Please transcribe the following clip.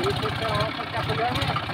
Ini pecah, pecah pedangnya.